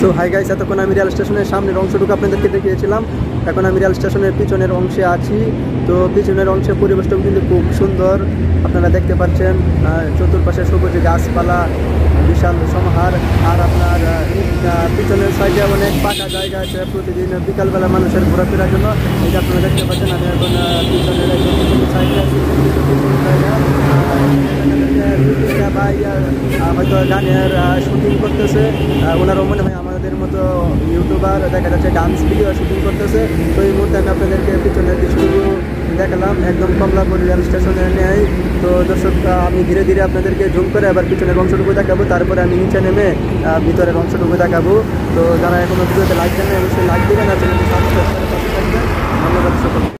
So hi guys এতক্ষণ আমি rail স্টেশনের সামনের অংশটুকু আপনাদেরকে দেখিয়েছিলাম। এখন আমি রেল স্টেশনের পিছনের অংশে আছি। তো, পিছনের অংশে পরিবেশটাও কিন্তু খুব সুন্দর। আপনারা দেখতে পাচ্ছেন চতুর্পাশে সবুজ গাছপালা, বিশাল সমাহার। আর আপনার পিছনের সাইডে অনেক ফাঁকা জায়গা আছে। প্রতিদিন বিকালবেলা মানুষের ঘোরাফেরার জন্য। এটা আপনারা দেখতে পাচ্ছেন, আমি এখন পিছনের একদম সাইডে আছি পিছনের জায়গা আহ, দুইটা ভাই হয়তো গানের শুটিং করতেছে। ওনারও মনে হয় আমাদের মতো ইউটিউবার দেখা যাচ্ছে ডান্স ভিডিও শুটিং করতেছে। তো এই মুহূর্তে আমি আপনাদেরকে পিছনের দৃশ্যগুলো দেখালাম একদম কমলাপুর রেল স্টেশনে নেয় তো দর্শক আমি ধীরে ধীরে আপনাদেরকে জুম করে আবার পিছনের অংশটুকু দেখাবো তারপরে আমি নিচে নেমে ভিতরের অংশটুকু দেখাবো। তো যারা এখনও ভিডিওতে লাইক দেন না, অবশ্যই লাইক দিবেন আর